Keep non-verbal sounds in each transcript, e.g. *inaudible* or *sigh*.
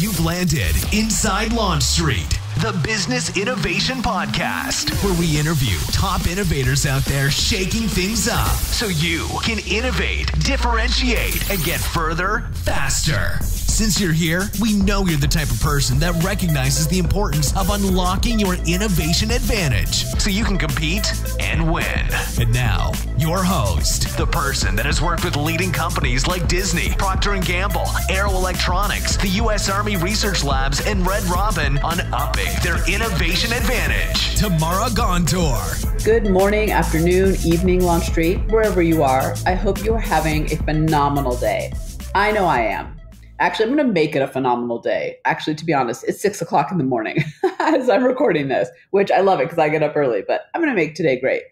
You've landed inside Launch Street, the Business Innovation Podcast, where we interview top innovators out there shaking things up so you can innovate, differentiate, and get further faster. Since you're here, we know you're the type of person that recognizes the importance of unlocking your innovation advantage so you can compete and win. And now, your host, the person that has worked with leading companies like Disney, Procter & Gamble, Arrow Electronics, the US Army Research Labs, and Red Robin on upping their innovation advantage. Tamara Ghandour. Good morning, afternoon, evening, Launch Street, wherever you are. I hope you are having a phenomenal day. I know I am. Actually, I'm going to make it a phenomenal day. Actually, to be honest, it's six o'clock in the morning *laughs* as I'm recording this, which I love it because I get up early, but I'm going to make today great.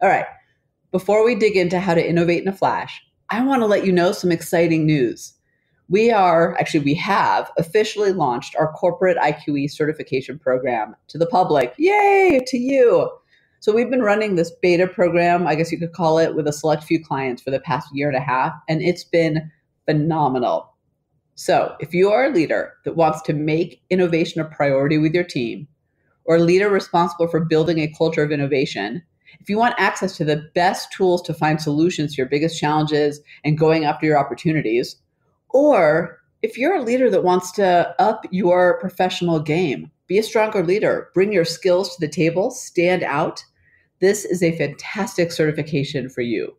All right. Before we dig into how to innovate in a flash, I want to let you know some exciting news. We are, actually, we have officially launched our corporate IQE certification program to the public. Yay to you. So we've been running this beta program, I guess you could call it, with a select few clients for the past year and a half, and it's been phenomenal. So, if you are a leader that wants to make innovation a priority with your team, or a leader responsible for building a culture of innovation, if you want access to the best tools to find solutions to your biggest challenges and going after your opportunities, or if you're a leader that wants to up your professional game, be a stronger leader, bring your skills to the table, stand out, this is a fantastic certification for you.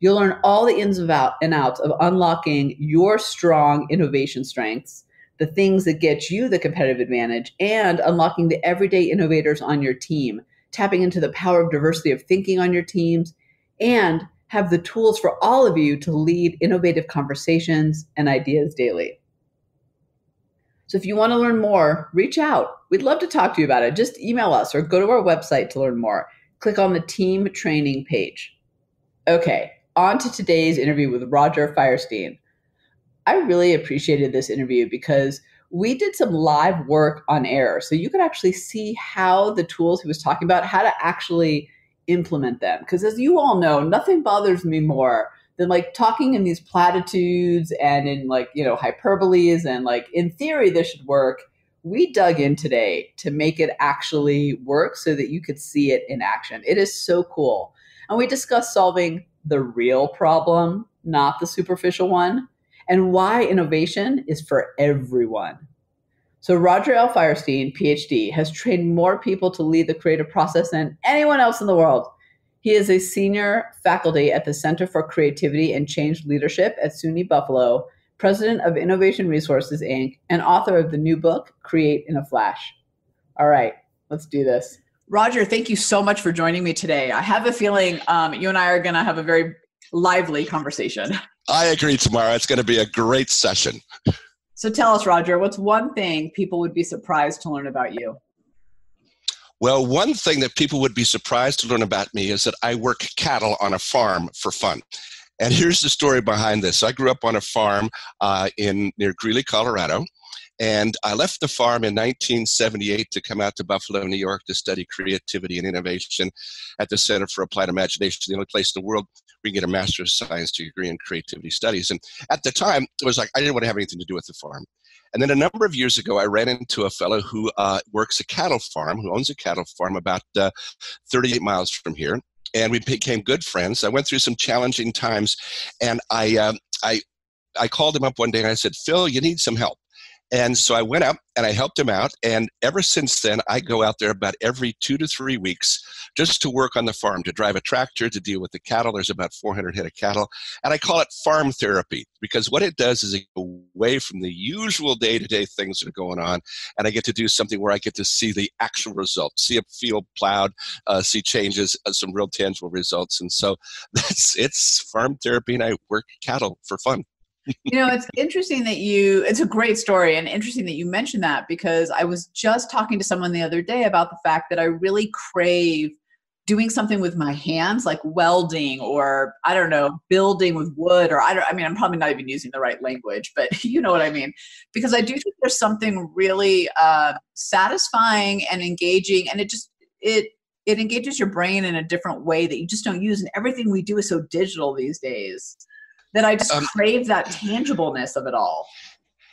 You'll learn all the ins and outs of unlocking your strong innovation strengths, the things that get you the competitive advantage, and unlocking the everyday innovators on your team, tapping into the power of diversity of thinking on your teams, and have the tools for all of you to lead innovative conversations and ideas daily. So if you want to learn more, reach out. We'd love to talk to you about it. Just email us or go to our website to learn more. Click on the team training page. Okay, on to today's interview with Roger Firestien. I really appreciated this interview because we did some live work on air. So you could actually see how the tools he was talking about, how to actually implement them. Because as you all know, nothing bothers me more than like talking in these platitudes and in like, you know, hyperboles and like in theory this should work. We dug in today to make it actually work so that you could see it in action. It is so cool. And we discussed solving the real problem, not the superficial one, and why innovation is for everyone. So, Roger L. Firestien, PhD, has trained more people to lead the creative process than anyone else in the world. He is a senior faculty at the Center for Creativity and Change Leadership at SUNY Buffalo, president of Innovation Resources, Inc., and author of the new book, Create in a Flash. All right, let's do this. Roger, thank you so much for joining me today. I have a feeling um, you and I are going to have a very lively conversation. I agree, Tamara. It's going to be a great session. So tell us, Roger, what's one thing people would be surprised to learn about you? Well, one thing that people would be surprised to learn about me is that I work cattle on a farm for fun. And here's the story behind this. I grew up on a farm uh, in near Greeley, Colorado. And I left the farm in 1978 to come out to Buffalo, New York to study creativity and innovation at the Center for Applied Imagination, the only place in the world where you get a Master's of Science degree in creativity studies. And at the time, it was like I didn't want to have anything to do with the farm. And then a number of years ago, I ran into a fellow who uh, works a cattle farm, who owns a cattle farm about uh, 38 miles from here. And we became good friends. I went through some challenging times, and I, uh, I, I called him up one day and I said, Phil, you need some help. And so I went out and I helped him out. And ever since then, I go out there about every two to three weeks just to work on the farm, to drive a tractor, to deal with the cattle. There's about 400 head of cattle. And I call it farm therapy because what it does is it away from the usual day to day things that are going on. And I get to do something where I get to see the actual results, see a field plowed, uh, see changes, uh, some real tangible results. And so *laughs* that's it's farm therapy, and I work cattle for fun you know, it's interesting that you, it's a great story and interesting that you mentioned that because I was just talking to someone the other day about the fact that I really crave doing something with my hands like welding or i don't know building with wood or i don't i mean i'm probably not even using the right language but *laughs* you know what i mean. Because i do think there's something really uh, satisfying and engaging and it just it it engages your brain in a different way that you just don't use and everything we do is so digital these days that I just um, crave that tangibleness of it all.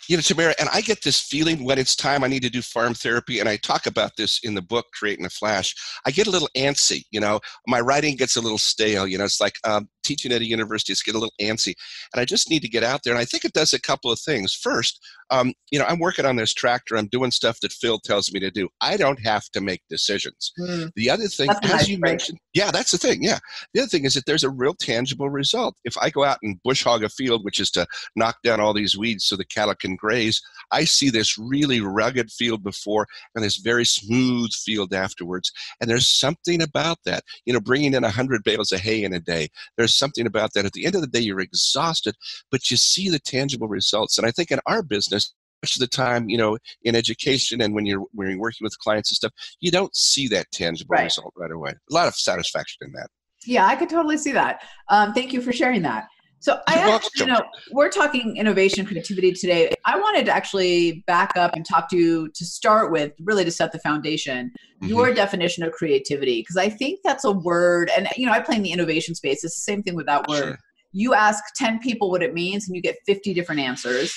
You know, Tamara, and I get this feeling when it's time I need to do farm therapy, and I talk about this in the book, Create in a Flash. I get a little antsy, you know, my writing gets a little stale, you know, it's like um, teaching at a university, it's get a little antsy, and I just need to get out there. And I think it does a couple of things. First, um, you know, I'm working on this tractor, I'm doing stuff that Phil tells me to do. I don't have to make decisions. Mm. The other thing, that's as nice you break. mentioned, yeah, that's the thing, yeah. The other thing is that there's a real tangible result. If I go out and bush hog a field, which is to knock down all these weeds so the cattle can graze, I see this really rugged field before and this very smooth field afterwards. And there's something about that. You know, bringing in 100 bales of hay in a day, there's something about that. At the end of the day, you're exhausted, but you see the tangible results. And I think in our business, much of the time, you know, in education and when you're when you're working with clients and stuff, you don't see that tangible right. result right away. A lot of satisfaction in that. Yeah, I could totally see that. Um, thank you for sharing that. So I actually, you know, we're talking innovation, creativity today. I wanted to actually back up and talk to you to start with, really to set the foundation, mm-hmm. your definition of creativity, because I think that's a word, and you know, I play in the innovation space. It's the same thing with that word. Sure. You ask ten people what it means, and you get fifty different answers.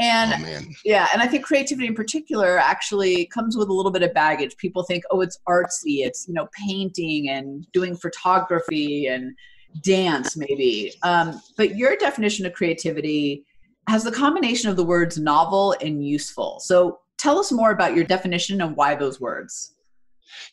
And oh, yeah, and I think creativity in particular actually comes with a little bit of baggage. People think, oh, it's artsy, it's you know, painting and doing photography and dance maybe. Um, but your definition of creativity has the combination of the words novel and useful. So tell us more about your definition and why those words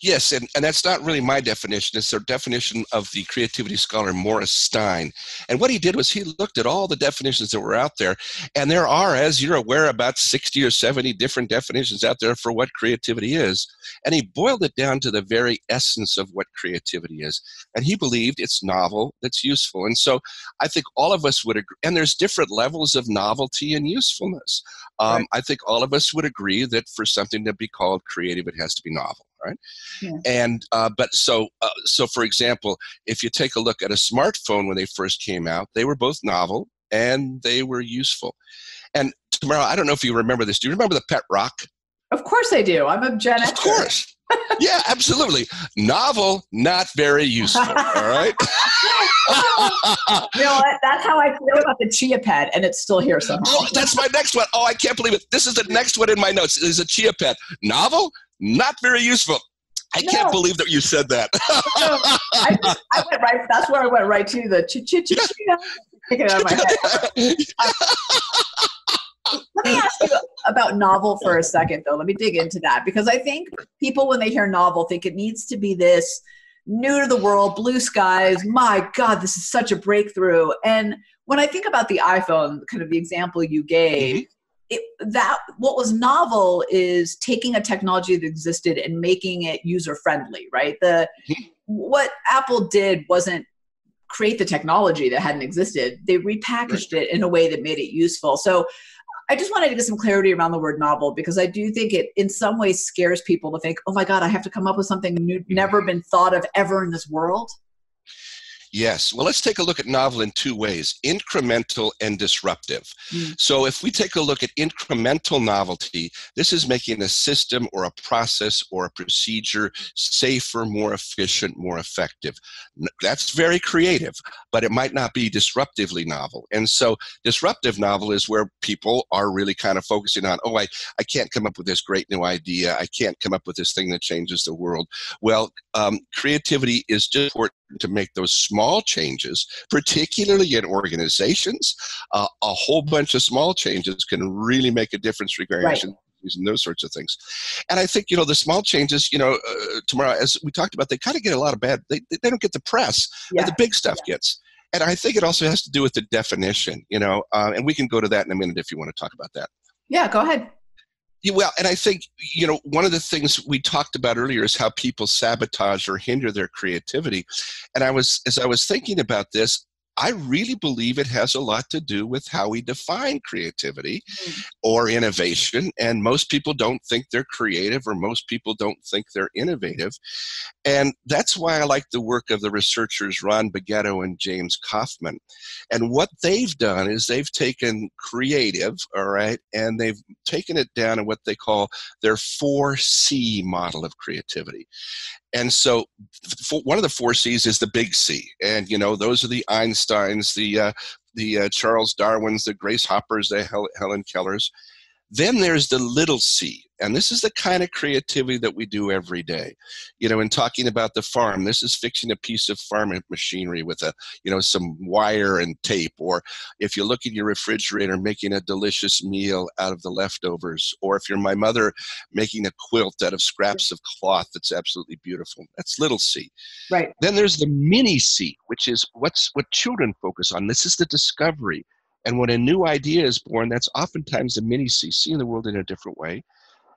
Yes, and, and that's not really my definition. It's the definition of the creativity scholar Morris Stein. And what he did was he looked at all the definitions that were out there, and there are, as you're aware, about 60 or 70 different definitions out there for what creativity is. And he boiled it down to the very essence of what creativity is. And he believed it's novel, that's useful. And so I think all of us would agree, and there's different levels of novelty and usefulness. Um, right. I think all of us would agree that for something to be called creative, it has to be novel right? Yeah. And uh, but so uh, so for example, if you take a look at a smartphone when they first came out, they were both novel and they were useful. And tomorrow, I don't know if you remember this. Do you remember the Pet Rock? Of course I do. I'm a Gen Of course. yeah, absolutely. Novel, not very useful. All right. you know what? That's how I feel about the Chia Pet, and it's still here somehow. Oh, that's my next one. Oh, I can't believe it. This is the next one in my notes. Is a Chia Pet. Novel, not very useful. I no. can't believe that you said that. I, just, I, went right. That's where I went right to the chia ch ch. Take it out of my head. let me ask you about novel for a second, though. Let me dig into that because I think people, when they hear novel, think it needs to be this new to the world, blue skies. My God, this is such a breakthrough. And when I think about the iPhone, kind of the example you gave, mm-hmm it, that what was novel is taking a technology that existed and making it user friendly right the mm-hmm. what apple did wasn't create the technology that hadn't existed they repackaged it in a way that made it useful so i just wanted to get some clarity around the word novel because i do think it in some ways scares people to think oh my god i have to come up with something new mm-hmm. never been thought of ever in this world Yes. Well, let's take a look at novel in two ways incremental and disruptive. Mm. So, if we take a look at incremental novelty, this is making a system or a process or a procedure safer, more efficient, more effective. That's very creative, but it might not be disruptively novel. And so, disruptive novel is where people are really kind of focusing on, oh, I, I can't come up with this great new idea. I can't come up with this thing that changes the world. Well, um, creativity is just important to make those small changes, particularly in organizations. Uh, a whole bunch of small changes can really make a difference regarding right. and those sorts of things. And I think, you know, the small changes, you know, uh, Tamara, as we talked about, they kind of get a lot of bad, they, they don't get the press yeah. the big stuff yeah. gets. And I think it also has to do with the definition, you know, uh, and we can go to that in a minute if you want to talk about that. Yeah, go ahead. Well, and I think you know one of the things we talked about earlier is how people sabotage or hinder their creativity, and I was as I was thinking about this, I really believe it has a lot to do with how we define creativity mm. or innovation. And most people don't think they're creative, or most people don't think they're innovative. And that's why I like the work of the researchers Ron Beghetto and James Kaufman. And what they've done is they've taken creative, all right, and they've taken it down in what they call their 4C model of creativity. And so, one of the four C's is the big C, and you know those are the Einsteins, the uh, the uh, Charles Darwins, the Grace Hoppers, the Hel- Helen Kellers, Then there's the little c, and this is the kind of creativity that we do every day. You know, in talking about the farm, this is fixing a piece of farm machinery with a, you know, some wire and tape. Or if you look in your refrigerator, making a delicious meal out of the leftovers. Or if you're my mother, making a quilt out of scraps of cloth that's absolutely beautiful. That's little c. Right. Then there's the mini c, which is what's what children focus on. This is the discovery. And when a new idea is born, that's oftentimes the mini C, seeing the world in a different way.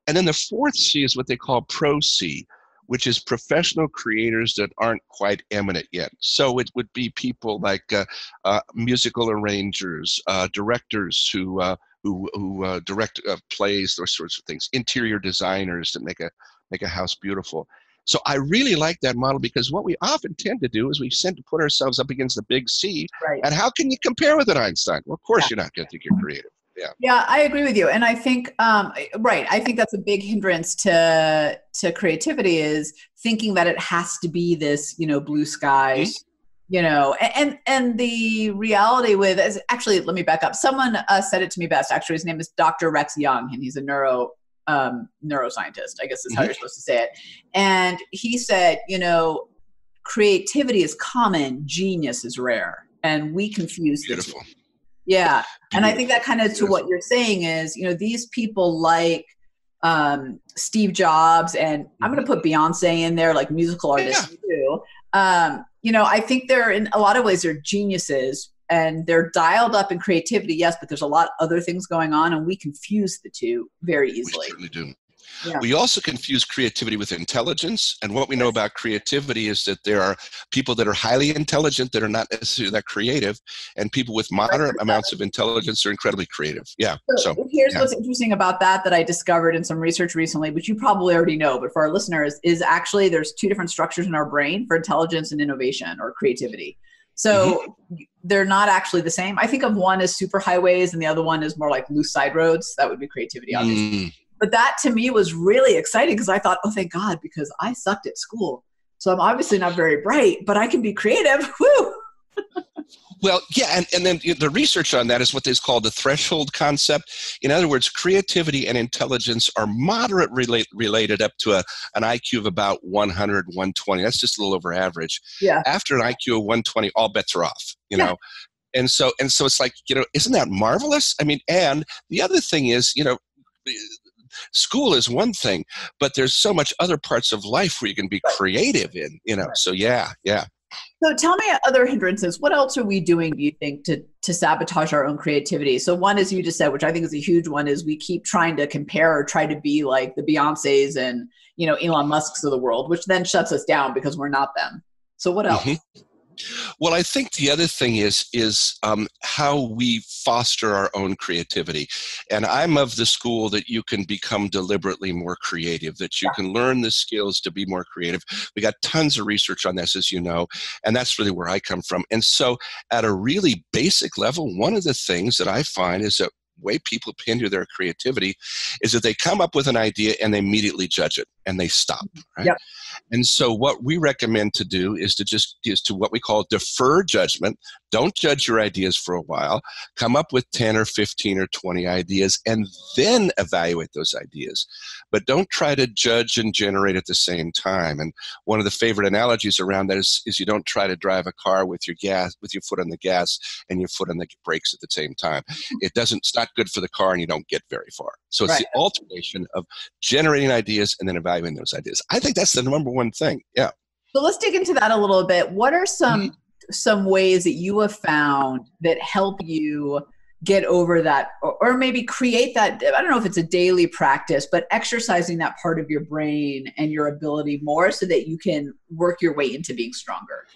And then the fourth C is what they call pro C, which is professional creators that aren't quite eminent yet. So it would be people like uh, uh, musical arrangers, uh, directors who uh, who, who uh, direct uh, plays, those sorts of things, interior designers that make a make a house beautiful. So I really like that model because what we often tend to do is we tend to put ourselves up against the big C. Right. And how can you compare with an Einstein? Well, of course yeah. you're not going to think you're creative. Yeah. Yeah, I agree with you, and I think um, right. I think that's a big hindrance to to creativity is thinking that it has to be this, you know, blue skies. Mm-hmm. You know, and and the reality with is actually, let me back up. Someone uh, said it to me best. Actually, his name is Dr. Rex Jung, and he's a neuro um, neuroscientist, I guess is how mm-hmm. you're supposed to say it. And he said, you know, creativity is common, genius is rare. And we confuse Beautiful. Yeah. And I think that kind of to what you're saying is, you know, these people like um, Steve Jobs and I'm going to put Beyonce in there, like musical artists yeah. too. Um, you know, I think they're in a lot of ways they're geniuses, and they're dialed up in creativity, yes, but there's a lot of other things going on, and we confuse the two very easily. We certainly do. Yeah. We also confuse creativity with intelligence. And what we know about creativity is that there are people that are highly intelligent that are not necessarily that creative, and people with moderate amounts of intelligence are incredibly creative. Yeah. So, so here's yeah. what's interesting about that that I discovered in some research recently, which you probably already know, but for our listeners, is actually there's two different structures in our brain for intelligence and innovation or creativity. So mm-hmm. they're not actually the same. I think of one as super highways and the other one is more like loose side roads. That would be creativity, obviously. Mm. But that to me was really exciting because I thought, oh, thank God, because I sucked at school. So I'm obviously not very bright, but I can be creative. *laughs* Woo! Well, yeah, and, and then the research on that is what is called the threshold concept. In other words, creativity and intelligence are moderate relate, related up to a, an IQ of about 100, 120. That's just a little over average. Yeah. After an IQ of 120, all bets are off, you yeah. know. And so and so it's like, you know, isn't that marvelous? I mean, and the other thing is, you know, school is one thing, but there's so much other parts of life where you can be creative in, you know. So yeah, yeah. So tell me other hindrances. What else are we doing, do you think, to, to sabotage our own creativity? So one, as you just said, which I think is a huge one, is we keep trying to compare or try to be like the Beyoncés and, you know, Elon Musk's of the world, which then shuts us down because we're not them. So what else? Mm-hmm. Well, I think the other thing is is um, how we foster our own creativity, and I'm of the school that you can become deliberately more creative, that you can learn the skills to be more creative. We got tons of research on this, as you know, and that's really where I come from. And so, at a really basic level, one of the things that I find is that way people hinder their creativity is that they come up with an idea and they immediately judge it and they stop mm-hmm. right? Yep. and so what we recommend to do is to just is to what we call defer judgment. Don't judge your ideas for a while. Come up with 10 or 15 or 20 ideas and then evaluate those ideas. But don't try to judge and generate at the same time. And one of the favorite analogies around that is, is you don't try to drive a car with your gas with your foot on the gas and your foot on the brakes at the same time. Mm-hmm. It doesn't it's not good for the car and you don't get very far. So it's right. the alternation of generating ideas and then evaluating those ideas. I think that's the number one thing yeah. So let's dig into that a little bit. What are some mm-hmm. some ways that you have found that help you get over that or, or, maybe create that i don't know if it's a daily practice but exercising that part of your brain and your ability more so that you can work your way into being stronger?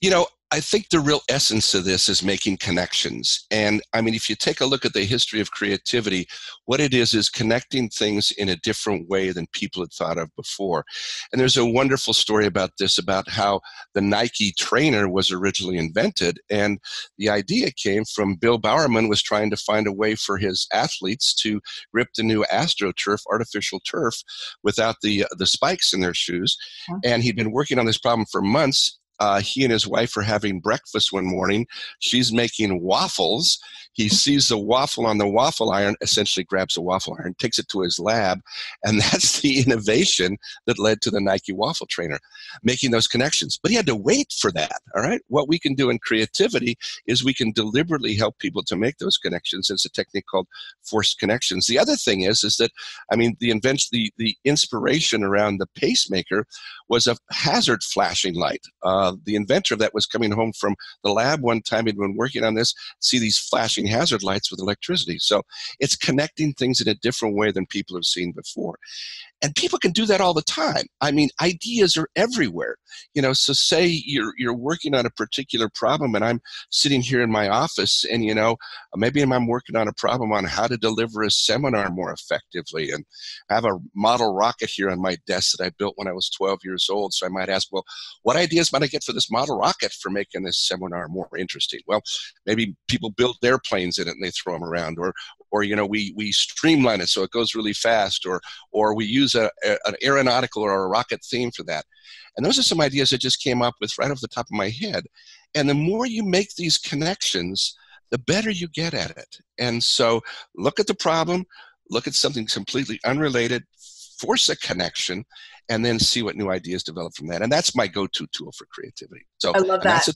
You know I think the real essence of this is making connections. And I mean, if you take a look at the history of creativity, what it is is connecting things in a different way than people had thought of before. And there's a wonderful story about this about how the Nike trainer was originally invented. And the idea came from Bill Bowerman was trying to find a way for his athletes to grip the new AstroTurf, artificial turf, without the, uh, the spikes in their shoes. And he'd been working on this problem for months uh, he and his wife are having breakfast one morning. She's making waffles. He sees the waffle on the waffle iron, essentially grabs the waffle iron, takes it to his lab, and *laughs* that's the innovation that led to the Nike waffle trainer, making those connections. But he had to wait for that. All right. What we can do in creativity is we can deliberately help people to make those connections. It's a technique called forced connections. The other thing is, is that I mean, the invention, the the inspiration around the pacemaker was a hazard flashing light. Uh, the inventor of that was coming home from the lab one time. He'd been working on this, see these flashing hazard lights with electricity. So it's connecting things in a different way than people have seen before. And people can do that all the time. I mean, ideas are everywhere. You know, so say you're you're working on a particular problem and I'm sitting here in my office and you know, maybe I'm working on a problem on how to deliver a seminar more effectively and I have a model rocket here on my desk that I built when I was 12 years old. So I might ask, well, what ideas might I get for this model rocket for making this seminar more interesting? Well, maybe people build airplanes in it and they throw them around or or you know we we streamline it so it goes really fast or or we use a, a, an aeronautical or a rocket theme for that. And those are some ideas that just came up with right off the top of my head. And the more you make these connections the better you get at it. And so look at the problem look at something completely unrelated force a connection and then see what new ideas develop from that. And that's my go-to tool for creativity. So i love that.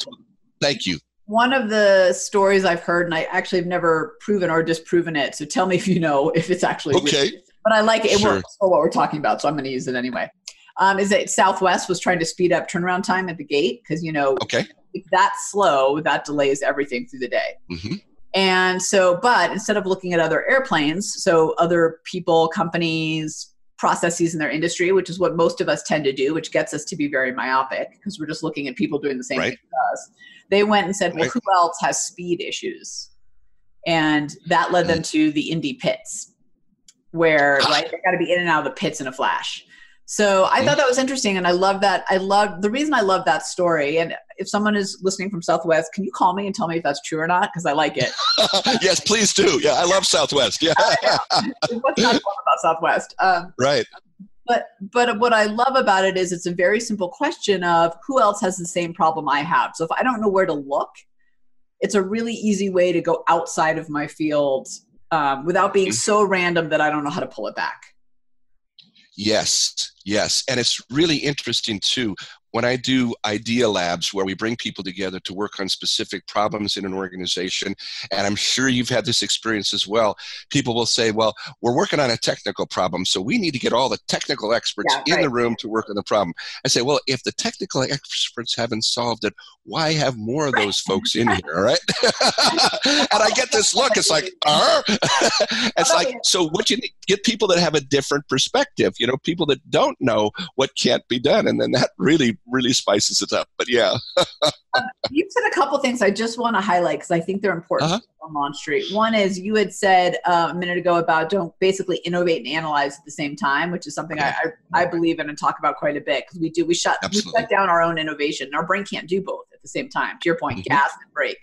thank you one of the stories I've heard, and I actually have never proven or disproven it. So tell me if you know if it's actually okay. Real. But I like it. It sure. works for what we're talking about, so I'm going to use it anyway. Um, is that Southwest was trying to speed up turnaround time at the gate because you know okay. if that's slow, that delays everything through the day. Mm-hmm. And so, but instead of looking at other airplanes, so other people, companies, processes in their industry, which is what most of us tend to do, which gets us to be very myopic because we're just looking at people doing the same right. thing as us they went and said, well, who else has speed issues? And that led them mm. to the Indy pits, where ah. right they got to be in and out of the pits in a flash. So I thought mm. that was interesting, and I love that. I love the reason I love that story. And if someone is listening from Southwest, can you call me and tell me if that's true or not? Because I like it. *laughs* yes, please do. Yeah, I love Southwest. Yeah. *laughs* What's not about Southwest? Um, right but but what i love about it is it's a very simple question of who else has the same problem i have. So if i don't know where to look it's a really easy way to go outside of my field um, without being mm-hmm. so random that i don't know how to pull it back. Yes yes. And it's really interesting too when I do idea labs where we bring people together to work on specific problems in an organization, and I'm sure you've had this experience as well, people will say, Well, we're working on a technical problem, so we need to get all the technical experts yeah, in right. the room to work on the problem. I say, Well, if the technical experts haven't solved it, why have more of those folks in here, all right? *laughs* and I get this look, it's like, uh? *laughs* it's like, so what you need, get people that have a different perspective, you know, people that don't know what can't be done, and then that really really spices it up. But yeah. um, *laughs* you said a couple things I just want to highlight because I think they're important uh-huh. on Launch Street. One is you had said uh, a minute ago about don't basically innovate and analyze at the same time, which is something yeah. I, I, I, believe in and talk about quite a bit because we do we shut Absolutely. we shut down our own innovation. Our brain can't do both at the same time. To your point, mm-hmm. gas and brake.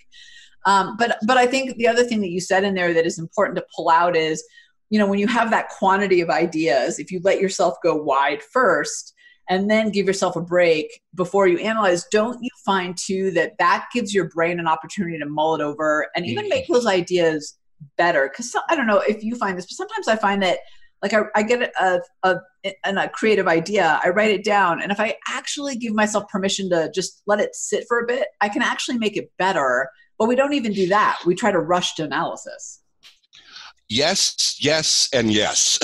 Um, but but I think the other thing that you said in there that is important to pull out is you know when you have that quantity of ideas if you let yourself go wide first and then give yourself a break before you analyze. Don't you find too that that gives your brain an opportunity to mull it over and even make those ideas better? Because i don't know if you find this but sometimes i find that like i, I get a, a, a, creative idea i write it down and if i actually give myself permission to just let it sit for a bit i can actually make it better but we don't even do that. We try to rush to analysis Yes, yes, and yes.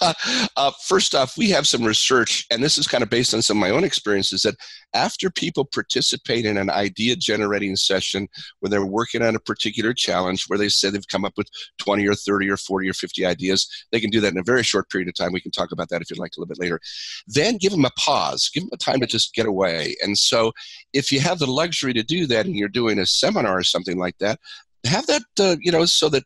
*laughs* uh, first off, we have some research, and this is kind of based on some of my own experiences, that after people participate in an idea generating session where they're working on a particular challenge, where they say they've come up with 20 or 30 or 40 or 50 ideas, they can do that in a very short period of time. We can talk about that if you'd like a little bit later. Then give them a pause, give them a time to just get away. And so, if you have the luxury to do that and you're doing a seminar or something like that, have that uh, you know so that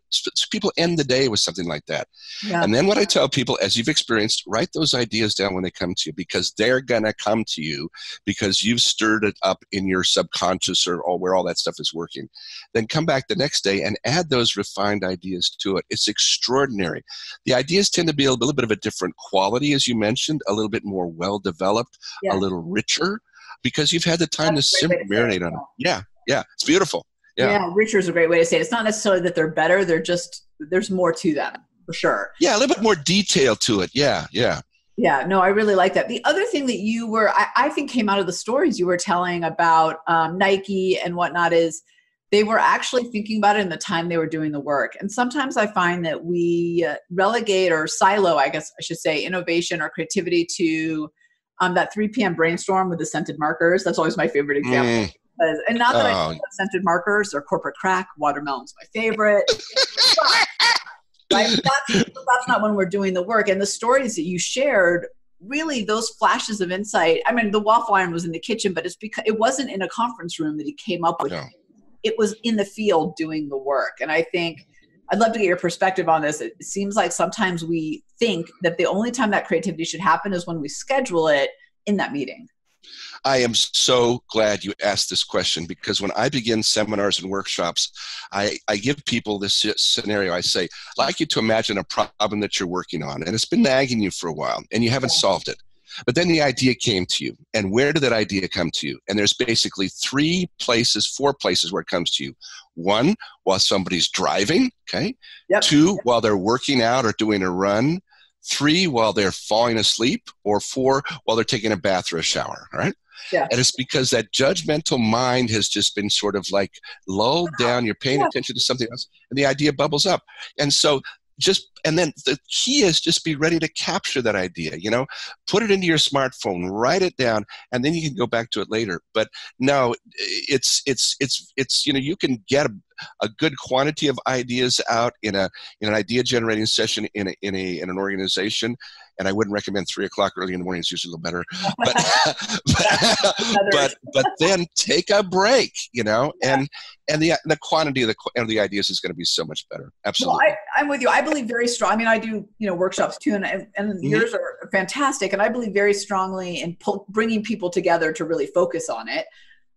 people end the day with something like that. Yeah. and then what i tell people as you've experienced write those ideas down when they come to you because they're going to come to you because you've stirred it up in your subconscious or, or where all that stuff is working. Then come back the next day and add those refined ideas to it. It's extraordinary. The ideas tend to be a little bit of a different quality as you mentioned a little bit more well developed yeah. a little richer because you've had the time That's to simmer marinate on it yeah yeah it's beautiful Yeah. yeah, richer is a great way to say it. It's not necessarily that they're better; they're just there's more to them for sure. Yeah, a little bit more detail to it. Yeah, yeah. Yeah, no, I really like that. The other thing that you were, I, I think, came out of the stories you were telling about um, Nike and whatnot is they were actually thinking about it in the time they were doing the work. And sometimes I find that we uh, relegate or silo, I guess I should say, innovation or creativity to um, that 3 p.m. brainstorm with the scented markers. That's always my favorite example. Mm. Because- And not that I Oh. that scented markers or corporate crack, watermelon's my favorite. right? That's, that's not when we're doing the work. And the stories that you shared, really, those flashes of insight. I mean, the waffle iron was in the kitchen, but it's because it wasn't in a conference room that he came up with. No. It was in the field doing the work. And I think I'd love to get your perspective on this. It seems like sometimes we think that the only time that creativity should happen is when we schedule it in that meeting. I am so glad you asked this question because when I begin seminars and workshops, I, I give people this scenario. I say, I'd like you to imagine a problem that you're working on, and it's been nagging you for a while, and you haven't solved it. But then the idea came to you. And where did that idea come to you? And there's basically three places, four places where it comes to you. One, while somebody's driving, okay? Yep. Two, while they're working out or doing a run. Three, while they're falling asleep. Or four, while they're taking a bath or a shower, all right? Yeah. And it's because that judgmental mind has just been sort of like lulled uh-huh. down. You're paying Yeah. attention to something else, and the idea bubbles up. And so just and then the key is just be ready to capture that idea you know put it into your smartphone write it down and then you can go back to it later but no it's it's it's it's you know you can get a, a good quantity of ideas out in a in an idea generating session in a, in a in an organization and i wouldn't recommend three o'clock early in the morning It's usually a little better *laughs* but *laughs* but, but but then take a break you know and and the the quantity of the qu- of the ideas is going to be so much better Well, absolutely I, I'm with you. I believe very strong. I mean, I do, you know, workshops too, and and Mm-hmm. yours are fantastic. And I believe very strongly in pull, bringing people together to really focus on it.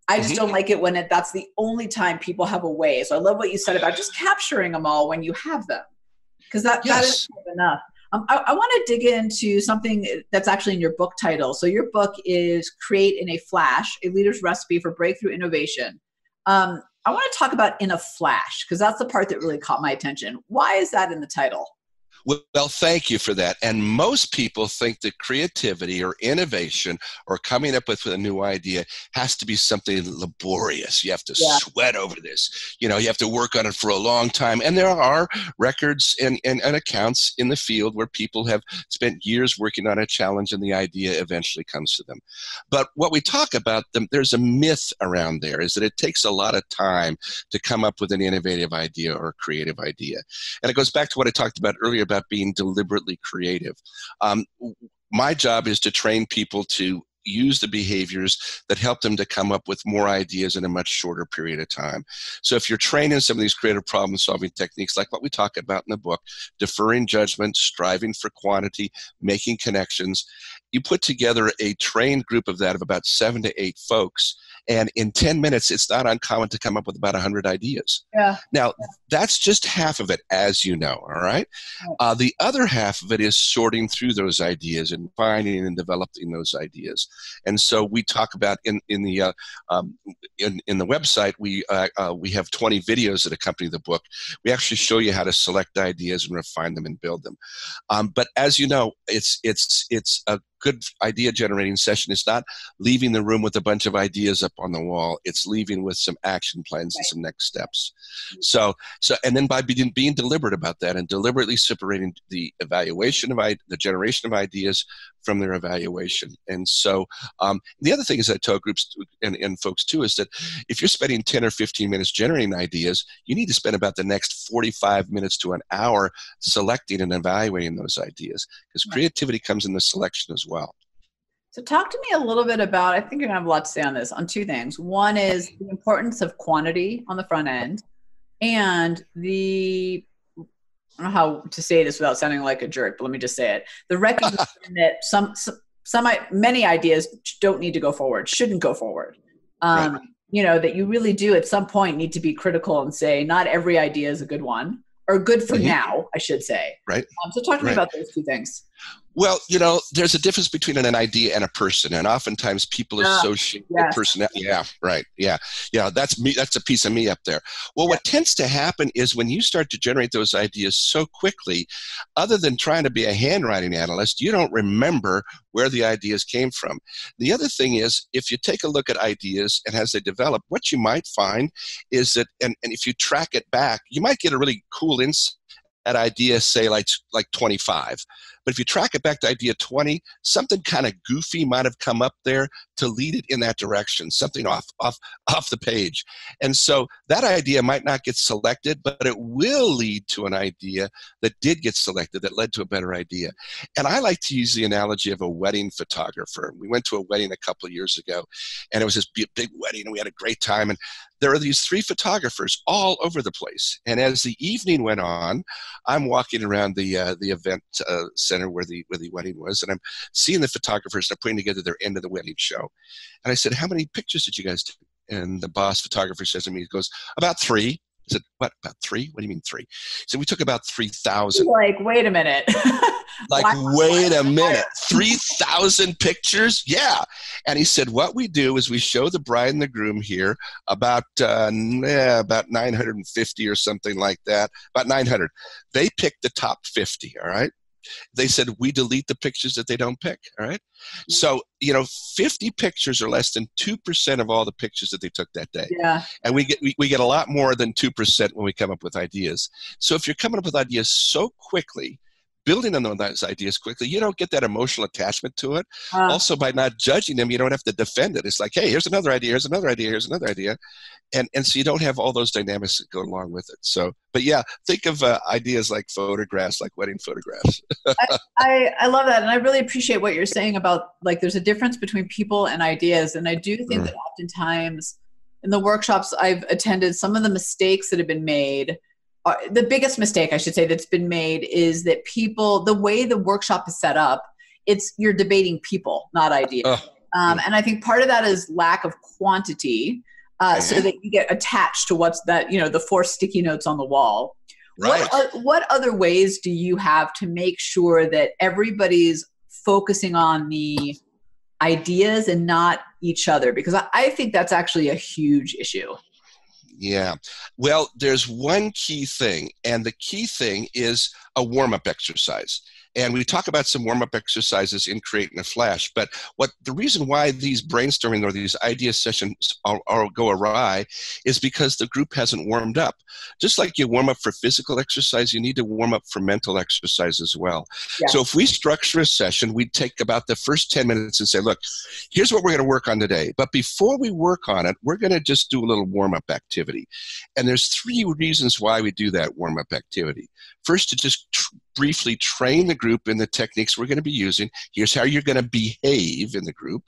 I just Mhm. don't like it when it, that's the only time people have a way. So I love what you said about just capturing them all when you have them, because that that Yes. is enough. Um, I, I want to dig into something that's actually in your book title. So your book is "Create in a Flash: A Leader's Recipe for Breakthrough Innovation." Um, I want to talk about in a flash because that's the part that really caught my attention. Why is that in the title? Well, thank you for that. And most people think that creativity or innovation or coming up with a new idea has to be something laborious. You have to Yeah. sweat over this. You know, you have to work on it for a long time. And there are records and, and, and accounts in the field where people have spent years working on a challenge and the idea eventually comes to them. But what we talk about, them, there's a myth around there is that it takes a lot of time to come up with an innovative idea or a creative idea. And it goes back to what I talked about earlier about being deliberately creative. Um, my job is to train people to use the behaviors that help them to come up with more ideas in a much shorter period of time. So if you're training some of these creative problem solving techniques, like what we talk about in the book, deferring judgment, striving for quantity, making connections, you put together a trained group of that of about seven to eight folks. And in 10 minutes, it's not uncommon to come up with about 100 ideas. Yeah. Now, that's just half of it, as you know, all right? Uh, the other half of it is sorting through those ideas and finding and developing those ideas. And so we talk about in, in, the, uh, um, in, in the website, we, uh, uh, we have 20 videos that accompany the book. We actually show you how to select ideas and refine them and build them. Um, but as you know, it's, it's, it's a good idea generating session is not leaving the room with a bunch of ideas up on the wall. It's leaving with some action plans and some next steps. So, so, and then by being, being deliberate about that and deliberately separating the evaluation of the generation of ideas from their evaluation. And so, um, the other thing is that I tell groups and, and folks too is that if you're spending 10 or 15 minutes generating ideas, you need to spend about the next 45 minutes to an hour selecting and evaluating those ideas because creativity comes in the selection as well. So, talk to me a little bit about. I think you're gonna have a lot to say on this. On two things. One is the importance of quantity on the front end, and the I don't know how to say this without sounding like a jerk, but let me just say it: the recognition *laughs* that some some, some i- many ideas don't need to go forward, shouldn't go forward. Um, You know that you really do at some point need to be critical and say not every idea is a good one or good for Mhm. now, I should say. Right. Um, so, talk to me about those two things. Well, you know, there's a difference between an idea and a person, and oftentimes people Ah, associate yes. the person. Yeah, right. Yeah, yeah. That's me. That's a piece of me up there. Well, what tends to happen is when you start to generate those ideas so quickly, other than trying to be a handwriting analyst, you don't remember where the ideas came from. The other thing is, if you take a look at ideas and as they develop, what you might find is that, and, and if you track it back, you might get a really cool insight at idea, say like like 25. But if you track it back to idea 20, something kind of goofy might have come up there to lead it in that direction, something off off *laughs* off the page. And so that idea might not get selected, but it will lead to an idea that did get selected that led to a better idea. And I like to use the analogy of a wedding photographer. We went to a wedding a couple of years ago, and it was this big, wedding, and we had a great time. And there are these three photographers all over the place. And as the evening went on, I'm walking around the uh, the event uh, center where the where the wedding was, and I'm seeing the photographers. They're putting together their end of the wedding show, and I said, "How many pictures did you guys take?" And the boss photographer says to me, "He goes about three. I said, "What? About three? What do you mean three? So we took about three thousand. Like, wait a minute. *laughs* Like, wait a minute, 3,000 pictures? Yeah. And he said, what we do is we show the bride and the groom here about, uh, yeah, about 950 or something like that, about 900. They pick the top 50, all right? They said, we delete the pictures that they don't pick, all right? So, you know, 50 pictures are less than 2% of all the pictures that they took that day yeah. and we get we, we get a lot more than 2% when we come up with ideas so if you're coming up with ideas so quickly building on those ideas quickly you don't get that emotional attachment to it. Uh, also by not judging them you don't have to defend it. It's like hey here's another idea here's another idea here's another idea. And and so you don't have all those dynamics that go along with it. So but yeah think of uh, ideas like photographs like wedding photographs. *laughs* I, I love that and i really appreciate what you're saying about like there's a difference between people and ideas and i do think Mm. that oftentimes in the workshops i've attended some of the mistakes that have been made are, the biggest mistake i should say that's been made is that people the way the workshop is set up it's you're debating people not ideas Ugh. um, and i think part of that is lack of quantity uh, so Mhm. that you get attached to what's that you know the four sticky notes on the wall right what, what other ways do you have to make sure that everybody's focusing on the ideas and not each other? Because I, I think that's actually a huge issue. Yeah. Well, there's one key thing, and the key thing is a warm up exercise. And we talk about some warm up exercises in Create in a Flash. But what the reason why these brainstorming or these idea sessions are, are go awry is because the group hasn't warmed up. Just like you warm up for physical exercise, you need to warm up for mental exercise as well. Yeah. So if we structure a session, we take about the first 10 minutes and say, look, here's what we're going to work on today. But before we work on it, we're going to just do a little warm up activity. And there's three reasons why we do that warm up activity. First, to just tr- briefly train the group in the techniques we're going to be using. Here's how you're going to behave in the group.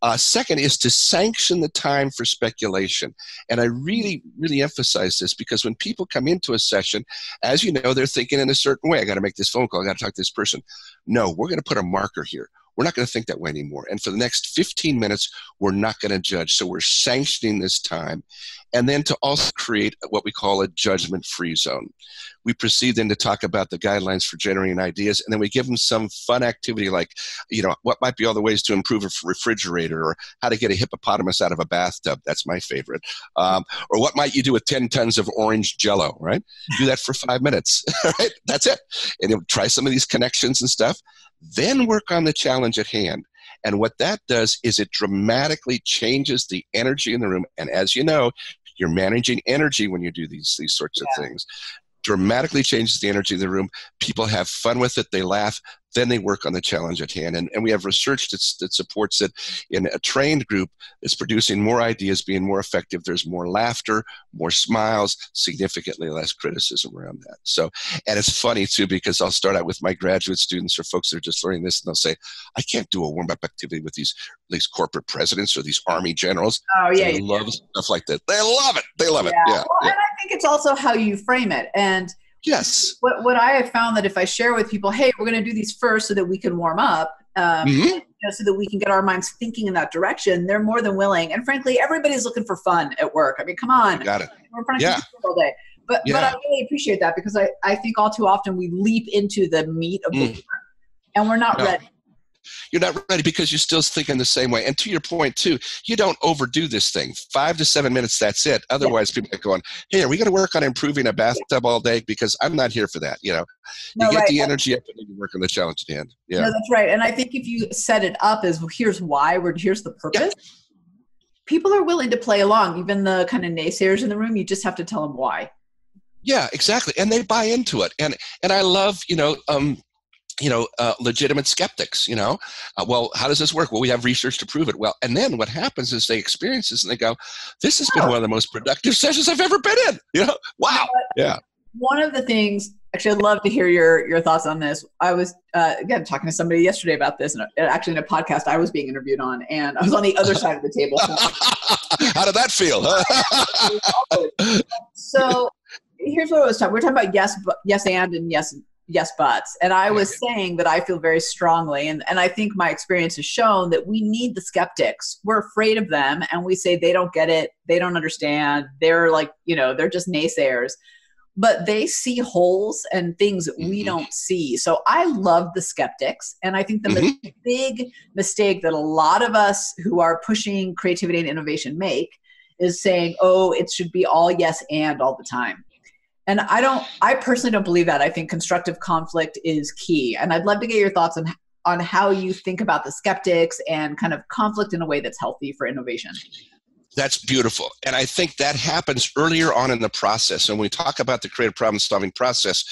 Uh, second is to sanction the time for speculation. And I really, really emphasize this because when people come into a session, as you know, they're thinking in a certain way. I got to make this phone call. I got to talk to this person. No, we're going to put a marker here. We're not going to think that way anymore. And for the next 15 minutes, we're not going to judge. So we're sanctioning this time. And then to also create what we call a judgment free zone. We proceed then to talk about the guidelines for generating ideas. And then we give them some fun activity like, you know, what might be all the ways to improve a refrigerator or how to get a hippopotamus out of a bathtub. That's my favorite. Um, or what might you do with 10 tons of orange jello, right? Do that for five minutes, *laughs* right? That's it. And you'll try some of these connections and stuff. Then work on the challenge at hand. And what that does is it dramatically changes the energy in the room. And as you know, you're managing energy when you do these, these sorts of things. Dramatically changes the energy in the room. People have fun with it, they laugh, then they work on the challenge at hand. And, and we have research that's, that supports it in a trained group is producing more ideas, being more effective. There's more laughter, more smiles, significantly less criticism around that. So, and it's funny too, because I'll start out with my graduate students or folks that are just learning this, and they'll say, I can't do a warm up activity with these, these corporate presidents or these army generals. Oh yeah, they yeah. love stuff like that. They love it. They love it. Yeah. Yeah. Well, yeah. and I think it's also how you frame it. And Yes. what, what I have found that if I share with people, hey, we're going to do these first so that we can warm up, um, Mhm. you know, so that we can get our minds thinking in that direction, they're more than willing. And frankly, everybody's looking for fun at work. I mean, come on, You got it. we're in front of Yeah. all day. But, but I really appreciate that because I, I think all too often we leap into the meat of the Mm. work And we're not No. ready. You're not ready because you're still thinking the same way. And to your point too, you don't overdo this thing. Five to seven minutes, that's it. Otherwise, people are going, "Hey, are we going to work on improving a bathtub all day?" Because I'm not here for that. You know, you No, get right. the energy up and you work on the challenge at the end. Yeah, No, that's right. And I think if you set it up as well, here's why, we're here's the purpose, people are willing to play along. Even the kind of naysayers in the room, you just have to tell them why. yeah, exactly. And they buy into it. And and I love, you know, um, you know, uh, legitimate skeptics. You know, uh, well, how does this work? Well, we have research to prove it. Well, and then what happens is they experience this and they go, "This has been one of the most productive sessions I've ever been in." You know, wow. Yeah. One of the things, actually, I'd love to hear your your thoughts on this. I was uh, again talking to somebody yesterday about this, and uh, actually in a podcast I was being interviewed on, and I was on the other side of the table. *laughs* *laughs* How did that feel? Huh? *laughs* so here's what I was talking. We're talking about yes, but, yes, and and yes, yes, buts. And I was saying that I feel very strongly, and and I think my experience has shown that we need the skeptics. We're afraid of them, and we say they don't get it, they don't understand, they're like you know they're just naysayers. But they see holes and things that we Mhm. don't see. So I love the skeptics. And I think the Mhm. big mistake that a lot of us who are pushing creativity and innovation make is saying, oh, it should be all yes and all the time. And I don't, I personally don't believe that. I think constructive conflict is key. And I'd love to get your thoughts on, on how you think about the skeptics and kind of conflict in a way that's healthy for innovation. That's beautiful. And I think that happens earlier on in the process. And when we talk about the creative problem solving process,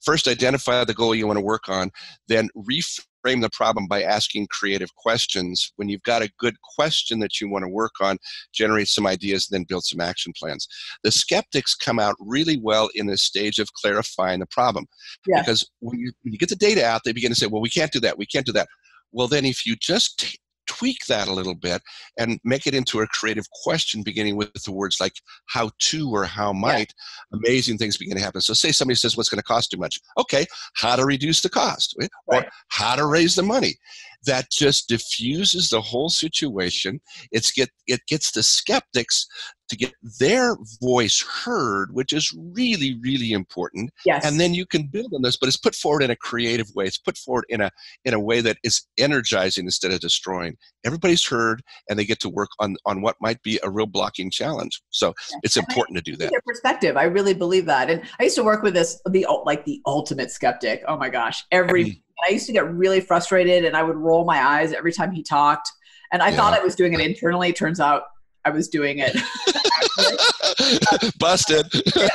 first identify the goal you want to work on, then reframe the problem by asking creative questions. When you've got a good question that you want to work on, generate some ideas, and then build some action plans. The skeptics come out really well in this stage of clarifying the problem. Yeah. Because when you, when you get the data out, they begin to say, well, we can't do that, we can't do that. Well, then if you just tweak that a little bit and make it into a creative question beginning with the words like how to or how might amazing things begin to happen so say somebody says what's going to cost too much okay how to reduce the cost eh? Right. or how to raise the money that just diffuses the whole situation it's get it gets the skeptics to get their voice heard which is really really important Yes. and then you can build on this but it's put forward in a creative way it's put forward in a in a way that is energizing instead of destroying everybody's heard and they get to work on on what might be a real blocking challenge so it's And I important to do that their perspective. I really believe that. And I used to work with this the like the ultimate skeptic. Oh my gosh. Every Mm. I used to get really frustrated and I would roll my eyes every time he talked. And I thought I was doing it internally. Turns out I was doing it. *laughs* busted *laughs*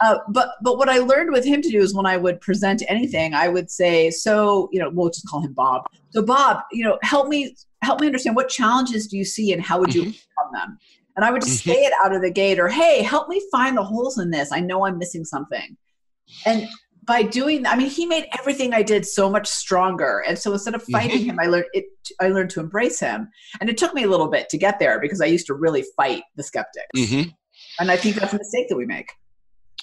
uh, but but what I learned with him to do is when I would present anything, I would say, so you know, we'll just call him Bob. So Bob, you know, help me help me understand what challenges do you see and how would you Mhm. overcome them? And I would just Mhm. say it out of the gate, or hey, help me find the holes in this. I know I'm missing something. And by doing, I mean, he made everything I did so much stronger. And so instead of fighting him, I learned it. I learned to embrace him. And it took me a little bit to get there because I used to really fight the skeptics. hmm And I think that's a mistake that we make.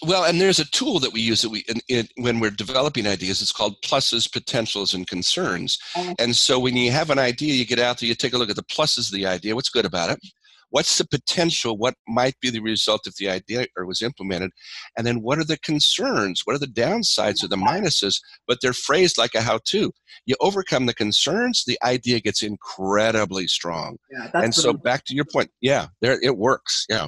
Well, and there's a tool that we use that we in, in, when we're developing ideas. It's called pluses, potentials, and concerns. Oh. And so when you have an idea, you get out there, you take a look at the pluses of the idea. What's good about it? What's the potential? What might be the result if the idea or was implemented? And then what are the concerns? What are the downsides or the minuses? But they're phrased like a how-to. You overcome the concerns, the idea gets incredibly strong. Yeah, that's and so back to your point, yeah, there it works. Yeah.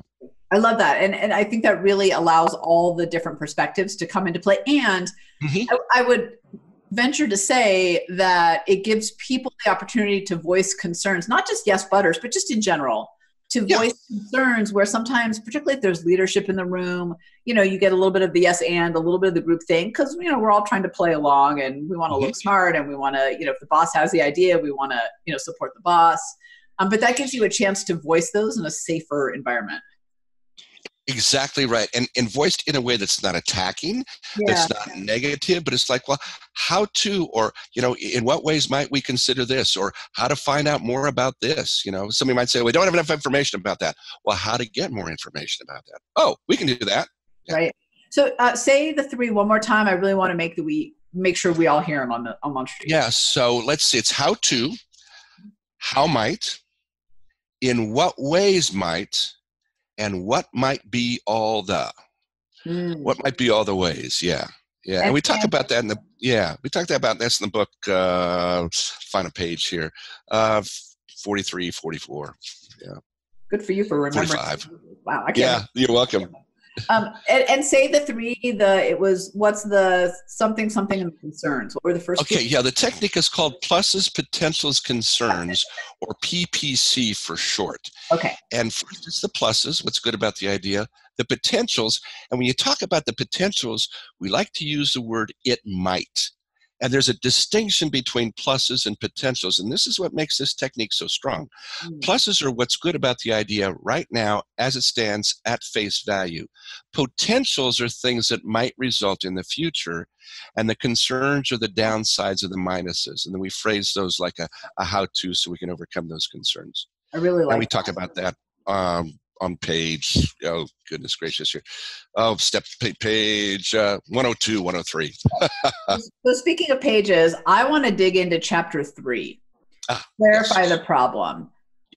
I love that, and and I think that really allows all the different perspectives to come into play. And Mhm. I, I would venture to say that it gives people the opportunity to voice concerns, not just yes butters, but just in general, to Yeah. voice concerns. Where sometimes, particularly if there's leadership in the room, you know, you get a little bit of the yes and a little bit of the group thing because you know we're all trying to play along and we want to look smart and we want to, you know, if the boss has the idea, we want to, you know, support the boss. Um, but that gives you a chance to voice those in a safer environment. Exactly right. And, and voiced in a way that's not attacking, Yeah. that's not negative, but it's like, well, how to, or, you know, in what ways might we consider this, or how to find out more about this? You know, somebody might say, we don't have enough information about that. Well, how to get more information about that? Oh, we can do that. right? So uh, say the three one more time. I really want to make the we make sure we all hear them on the on Monster Street. Yeah. So let's see. It's how to, how might, in what ways might, and what might be all the. Mm. What might be all the ways? Yeah. yeah. And, we talk about that in the yeah we talked about this in the book. Uh, find a page here. Uh, 43, 44. Yeah. Good for you for remembering. 45. Wow. I can't yeah, you're welcome. Um, and, and, say the three. The it was what's the something something and concerns. What were the first? Okay, two? yeah. The technique is called pluses, potentials, concerns, or PPC for short. Okay. And first, it's the pluses. What's good about the idea? The potentials. And when you talk about the potentials, we like to use the word "it might." And there's a distinction between pluses and potentials. And this is what makes this technique so strong. Mm. Pluses are what's good about the idea right now as it stands at face value. Potentials are things that might result in the future. And the concerns are the downsides of the minuses. And then we phrase those like a, a how to so we can overcome those concerns. I really like And we that. talk about that um, on page oh goodness gracious here oh step page uh, 102 103 *laughs* so speaking of pages i want to dig into chapter three ah, clarify yes. the problem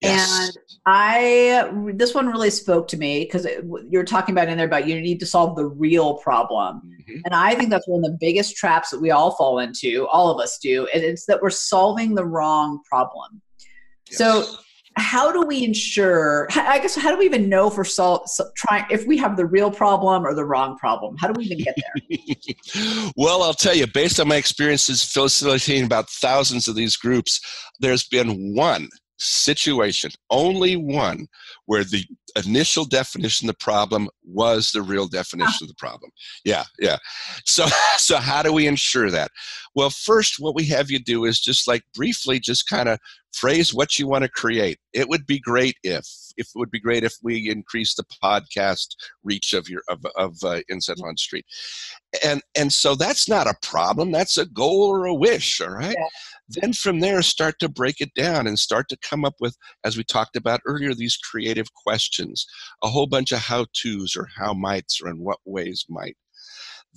yes. and i this one really spoke to me because you're talking about in there about you need to solve the real problem mm-hmm. and i think that's one of the biggest traps that we all fall into all of us do and it's that we're solving the wrong problem yes. so how do we ensure i guess how do we even know for salt so trying if we have the real problem or the wrong problem? How do we even get there? *laughs* Well i'll tell you based on my experiences facilitating about thousands of these groups there's been one situation only one where the initial definition of the problem was the real definition of the problem. Yeah yeah. So *laughs* so how do we ensure that? Well first what we have you do is just like briefly just kind of phrase what you want to create. It would be great if if it would be great if we increase the podcast reach of your of, of uh, inside launch street. And and so that's not a problem that's a goal or a wish all right? Yeah. Then from there start to break it down and start to come up with as we talked about earlier these creative questions a whole bunch of how to's or how mights or in what ways might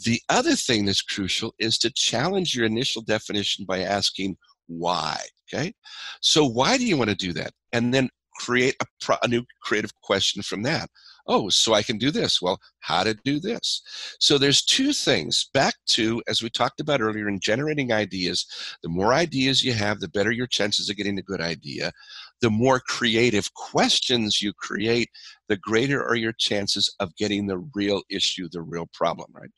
the other thing that's crucial is to challenge your initial definition by asking why Okay. So why do you want to do that? And then create a, pro- a, new creative question from that. Oh, so I can do this. Well, how to do this? So there's two things. Back to, as we talked about earlier, in generating ideas, the more ideas you have, the better your chances of getting a good idea. The more creative questions you create, the greater are your chances of getting the real issue, the real problem, right?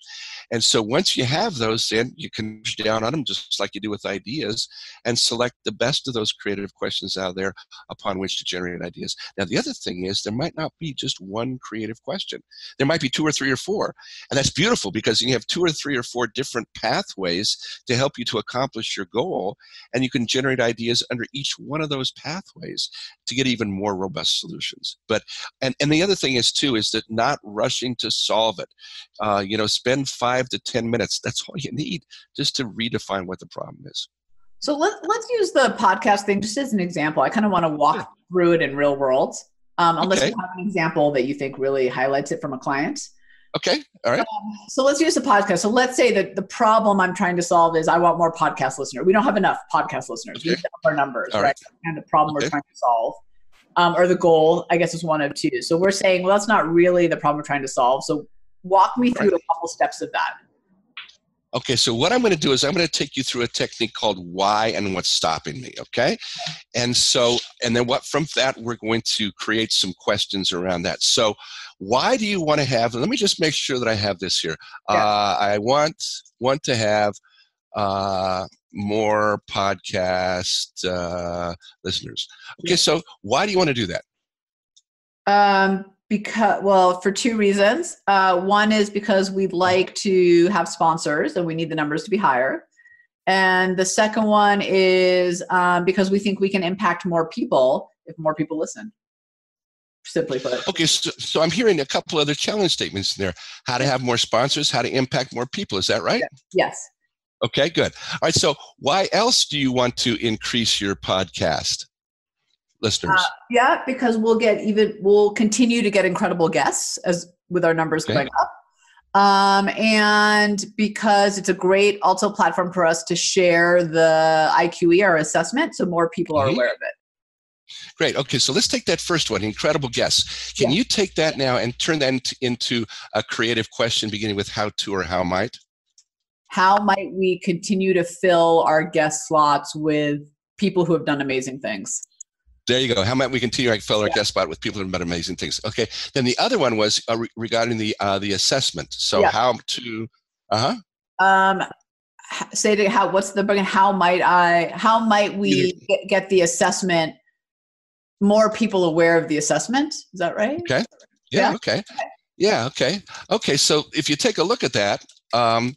And so once you have those, then you can down on them just like you do with ideas and select the best of those creative questions out there upon which to generate ideas. Now, the other thing is there might not be just one creative question. There might be two or three or four. And that's beautiful because you have two or three or four different pathways to help you to accomplish your goal. And you can generate ideas under each one of those pathways to get even more robust solutions. But and and the other thing is too is that not rushing to solve it. Uh, you know, spend five to ten minutes. That's all you need just to redefine what the problem is. So let, let's use the podcast thing just as an example. I kind of want to walk sure. through it in real world, um, unless okay. you have an example that you think really highlights it from a client. Okay. All right. Um, so let's use the podcast. So let's say that the problem I'm trying to solve is I want more podcast listeners. We don't have enough podcast listeners. Okay. We have to have our numbers, All right? right? And the problem okay. we're trying to solve um, or the goal, I guess, is one of two. So we're saying, well, that's not really the problem we're trying to solve. So walk me through right. a couple steps of that. Okay, so what I'm going to do is I'm going to take you through a technique called why and what's stopping me. Okay, and so and then what from that we're going to create some questions around that. So, why do you want to have? Let me just make sure that I have this here. Yeah. Uh, I want want to have uh, more podcast uh, listeners. Okay, so why do you want to do that? Um, because well, for two reasons. Uh, one is because we'd like to have sponsors and we need the numbers to be higher. And the second one is um, because we think we can impact more people if more people listen. Simply put. Okay, so, so I'm hearing a couple other challenge statements there. How to have more sponsors, how to impact more people. Is that right? Yes. Okay, good. All right. So, why else do you want to increase your podcast listeners? Uh, yeah, because we'll get even we'll continue to get incredible guests as with our numbers okay. going up. Um, and because it's a great also platform for us to share the IQE, our assessment, so more people mm-hmm. are aware of it. Great. Okay, so let's take that first one. Incredible guests. Can yeah. you take that now and turn that into a creative question beginning with how to or how might? How might we continue to fill our guest slots with people who have done amazing things? There you go. How might we continue to fill our yeah. guest spot with people who have done amazing things? Okay. Then the other one was uh, re- regarding the uh, the assessment. So yeah. how to, uh huh. Um, say to how what's the how might I how might we get, get the assessment more people aware of the assessment? Is that right? Okay. Yeah. yeah. Okay. Yeah. Okay. Okay. So if you take a look at that, um,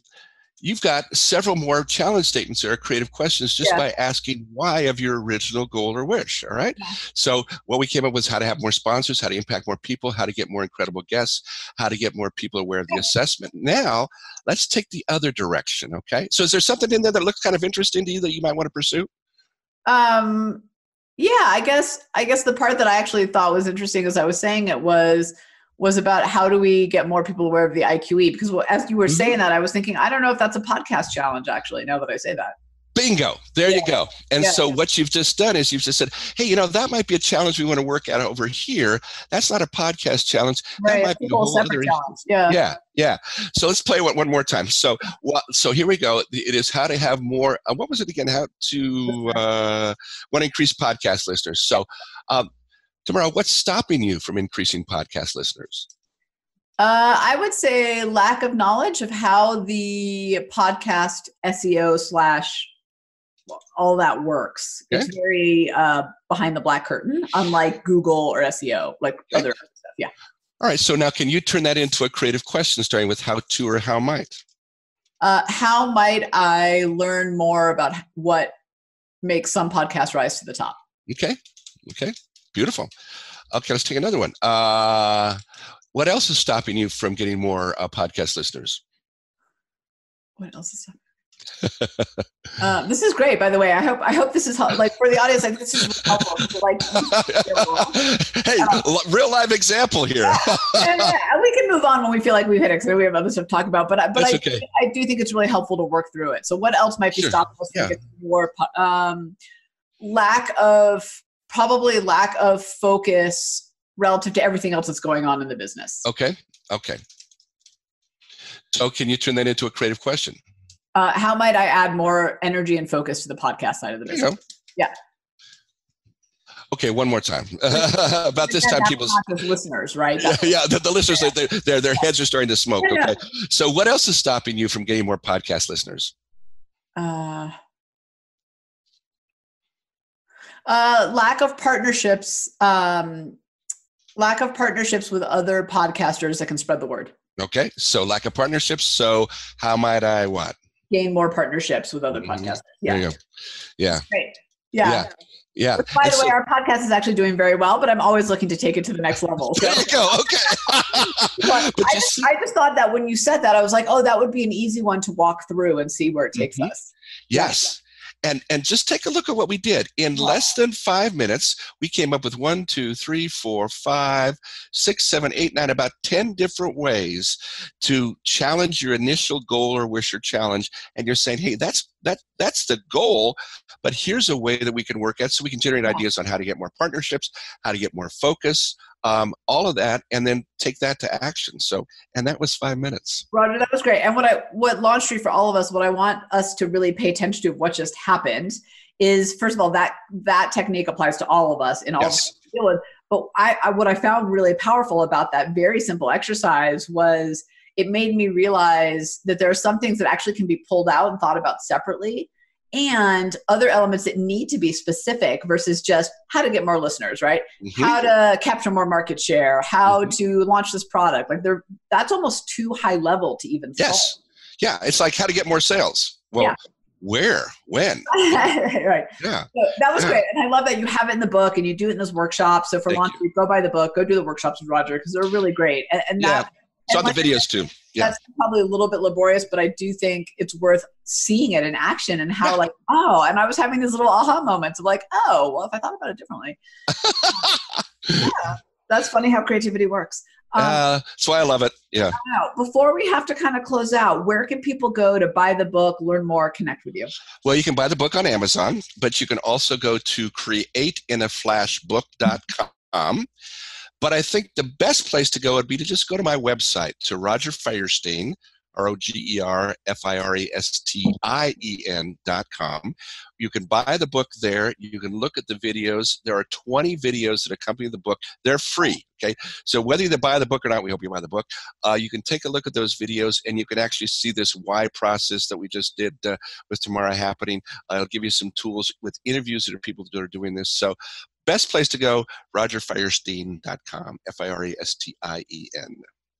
you've got several more challenge statements there, creative questions, just yeah. by asking why of your original goal or wish. All right. Yeah. So what we came up with how to have more sponsors, how to impact more people, how to get more incredible guests, how to get more people aware of the assessment. Now let's take the other direction. Okay. So is there something in there that looks kind of interesting to you that you might want to pursue? Um, yeah, I guess I guess the part that I actually thought was interesting as I was saying it was was about how do we get more people aware of the IQE? Because as you were mm-hmm. saying that, I was thinking, I don't know if that's a podcast challenge, actually, now that I say that. Bingo. There yeah. you go. And yeah, so yeah. what you've just done is you've just said, hey, you know, that might be a challenge we want to work at over here. That's not a podcast challenge. Right. That might be a whole other challenge. Yeah. Yeah. Yeah. So let's play one, one more time. So well, so here we go. It is how to have more uh, what was it again? How to *laughs* uh want to increase podcast listeners. So um Tamara, what's stopping you from increasing podcast listeners? Uh, I would say lack of knowledge of how the podcast SEO slash all that works. Okay. It's very uh, behind the black curtain, unlike Google or SEO, like okay. other stuff. Yeah. All right. So now, can you turn that into a creative question, starting with how to or how might? Uh, how might I learn more about what makes some podcasts rise to the top? Okay. Okay. Beautiful. Okay, let's take another one. Uh, what else is stopping you from getting more uh, podcast listeners? What else is stopping? *laughs* uh, this is great, by the way. I hope I hope this is like for the audience. Like this is helpful. *laughs* Like, *laughs* hey, uh, real live example here. yeah, yeah, we can move on when we feel like we've hit it because we have other stuff to talk about. But but I, okay. I do think it's really helpful to work through it. So what else might be sure. stopping us from getting more um, lack of probably lack of focus relative to everything else that's going on in the business. Okay. Okay. So, can you turn that into a creative question? Uh, how might I add more energy and focus to the podcast side of the business? Yeah. Okay, one more time. *laughs* About this time, people's listeners, right? yeah, yeah, the, the listeners, yeah. Their, their their heads are starting to smoke. Okay, so what else is stopping you from getting more podcast listeners? Uh, uh, lack of partnerships. Um, lack of partnerships with other podcasters that can spread the word. Okay, so lack of partnerships. So how might I what? Gain more partnerships with other mm-hmm. podcasters. Yeah. Yeah. Great. Yeah. yeah. Yeah. Which, by the so, way, our podcast is actually doing very well, but I'm always looking to take it to the next level. So. *laughs* There you go. Okay. *laughs* *laughs* I, just, I, just, thought that when you said that, I was like, oh, that would be an easy one to walk through and see where it takes mm-hmm. us. Yes and and just take a look at what we did. In less than five minutes we came up with one two three four five six seven eight nine about 10 different ways to challenge your initial goal or wish or challenge. And you're saying hey that's that that's the goal but here's a way that we can work at so we can generate ideas on how to get more partnerships how to get more focus um, all of that and then take that to action. So and that was five minutes. Roger that was great. And what i what launch street for all of us what i want us to really pay attention to what just happened is first of all that that technique applies to all of us in all yes. but I, I what i found really powerful about that very simple exercise was it made me realize that there are some things that actually can be pulled out and thought about separately and other elements that need to be specific versus just how to get more listeners right mm-hmm. how to capture more market share how mm-hmm. to launch this product like they're that's almost too high level to even yes solve. yeah it's like how to get more sales well yeah. where when *laughs* right yeah so that was yeah. great and i love that you have it in the book and you do it in those workshops so for Thank launch you. go buy the book go do the workshops with roger because they're really great and, and that yeah. It's on the videos too. Yeah. That's probably a little bit laborious, but I do think it's worth seeing it in action and how, yeah. like, oh, and I was having these little aha moments of like, oh, well, if I thought about it differently. *laughs* yeah, that's funny how creativity works. Um, uh, that's why I love it. Yeah. Before we have to kind of close out, where can people go to buy the book, learn more, connect with you? Well, you can buy the book on Amazon, but you can also go to createinaflashbook.com. But I think the best place to go would be to just go to my website, to Roger Firestien, R O G E R F I R E S T I E N dot com. You can buy the book there. You can look at the videos. There are 20 videos that accompany the book. They're free. Okay. So whether you buy the book or not, we hope you buy the book. Uh, you can take a look at those videos and you can actually see this why process that we just did uh, with Tamara Happening. Uh, it'll give you some tools with interviews that are people that are doing this. So best place to go, rogerfirestien.com, F I R E S T I E N.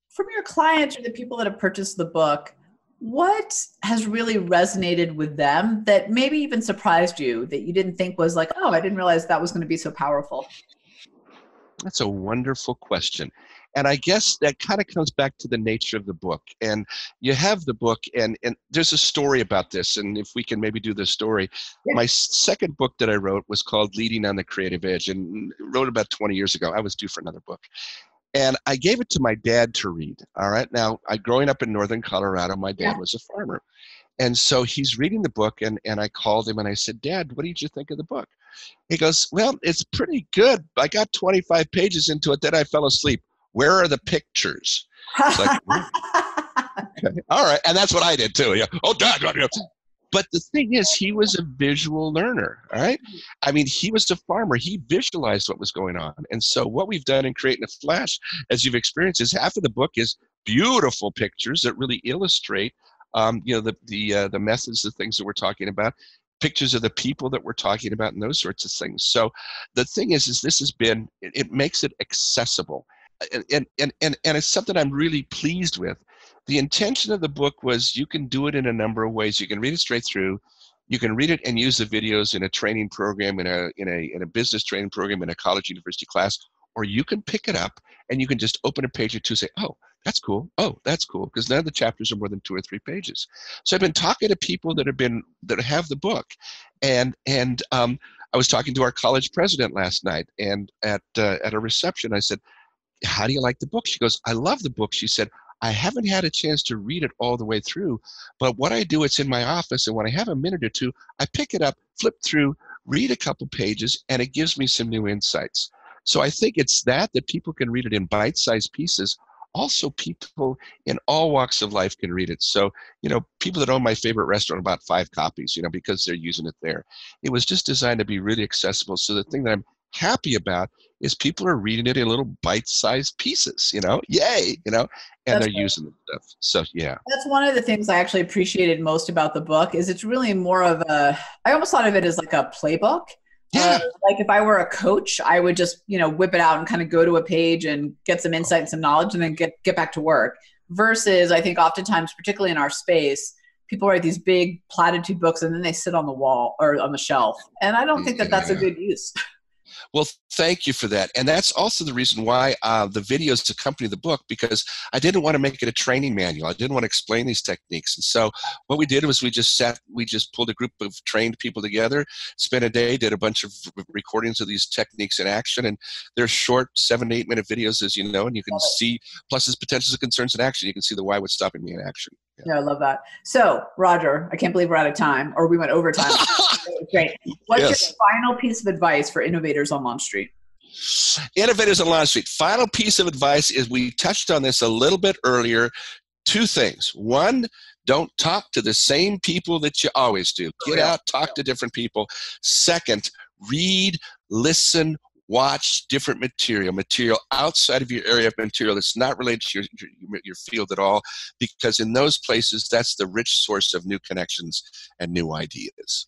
From your clients or the people that have purchased the book, what has really resonated with them that maybe even surprised you that you didn't think was like, oh, I didn't realize that was going to be so powerful? That's a wonderful question. And I guess that kind of comes back to the nature of the book. And you have the book, and, and there's a story about this. And if we can maybe do the story, yeah. my second book that I wrote was called Leading on the Creative Edge, and mm, wrote about 20 years ago. I was due for another book. And I gave it to my dad to read. All right. Now, I growing up in northern Colorado, my dad yeah. was a farmer. And so he's reading the book, and, and I called him and I said, Dad, what did you think of the book? He goes, Well, it's pretty good. I got 25 pages into it, then I fell asleep. Where are the pictures? Like, *laughs* okay. All right. And that's what I did too. Yeah. Oh, Dad. But the thing is, he was a visual learner. All right. I mean, he was a farmer. He visualized what was going on. And so, what we've done in Create in a Flash, as you've experienced, is half of the book is beautiful pictures that really illustrate, um, you know, the the uh, the methods, the things that we're talking about pictures of the people that we're talking about and those sorts of things so the thing is is this has been it, it makes it accessible and, and and and it's something i'm really pleased with. The intention of the book was you can do it in a number of ways. You can read it straight through. You can read it and use the videos in a training program in a in a in a business training program in a college university class or you can pick it up and you can just open a page or two say oh that's cool. Oh that's cool because none of the chapters are more than two or three pages. So i've been talking to people that have been that have the book and and um, i was talking to our college president last night and at uh, at a reception. I said how do you like the book she goes i love the book she said I haven't had a chance to read it all the way through, but what I do, it's in my office, and when I have a minute or two, I pick it up, flip through, read a couple pages, and it gives me some new insights. So I think it's that that people can read it in bite-sized pieces. Also, people in all walks of life can read it. So, you know, people that own my favorite restaurant about five copies, you know, because they're using it there. It was just designed to be really accessible. So the thing that I'm happy about is people are reading it in little bite-sized pieces you know yay you know and that's they're right. using the stuff so yeah that's one of the things i actually appreciated most about the book is it's really more of a i almost thought of it as like a playbook yeah. Uh, like if I were a coach, I would just, you know, whip it out and kind of go to a page and get some insight and some knowledge and then get, get back to work. Versus I think oftentimes, particularly in our space, people write these big platitude books and then they sit on the wall or on the shelf. And I don't think that that's a good use. *laughs* Well, thank you for that. And that's also the reason why uh, the videos accompany the book because I didn't want to make it a training manual. I didn't want to explain these techniques. And so what we did was we just sat, we just pulled a group of trained people together, spent a day, did a bunch of recordings of these techniques in action. And they're short, seven to eight minute videos, as you know, and you can see pluses, potentials, and concerns in action. You can see the why what's stopping me in action. Yeah. I love that. So, Roger, I can't believe we're out of time, or we went over time. *laughs* Great. What's yes. your final piece of advice for innovators on Launch Street? Innovators on Launch Street. Final piece of advice is we touched on this a little bit earlier. Two things. One, don't talk to the same people that you always do. Get out, talk to different people. Second, read, listen, watch different material, material outside of your area of material that's not related to your, your, field at all, because in those places, that's the rich source of new connections and new ideas.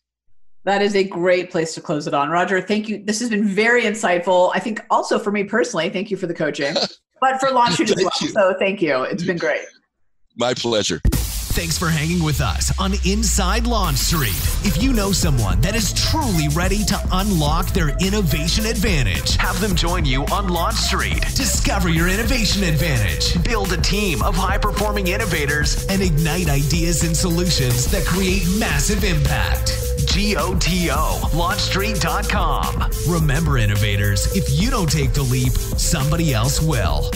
That is a great place to close it on. Roger, thank you. This has been very insightful. I think also for me personally, thank you for the coaching, *laughs* but for Launch Street as well. You. So thank you. It's been great. My pleasure. Thanks for hanging with us on Inside Launch Street. If you know someone that is truly ready to unlock their innovation advantage, have them join you on Launch Street. Discover your innovation advantage, build a team of high performing innovators, and ignite ideas and solutions that create massive impact. G-O-T-O, launchstreet.com. Remember, innovators, if you don't take the leap, somebody else will.